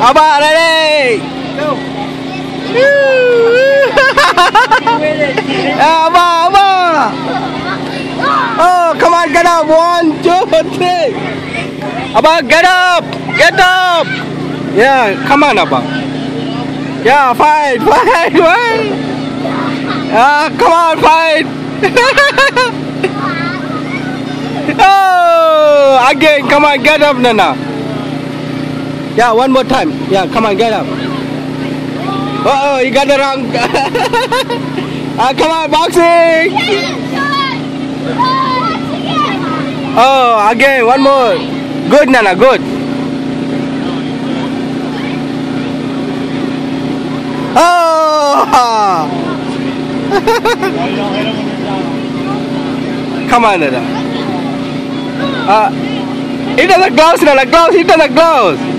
Abba, ready? Go. Abba, Abba. Oh, come on, get up. One, two, three. Abba, get up. Get up. Yeah, come on, Abba. Yeah, fight, fight, fight. Ah, come on, fight. oh, again, come on, get up, Nana. Yeah, one more time. Yeah, come on, get up. Oh, oh you got the wrong. ah, come on, boxing. Oh, again, one more. Good, Nana, good. Oh! Come on, Nana. Uh, into the gloves, Nana, gloves, into the gloves.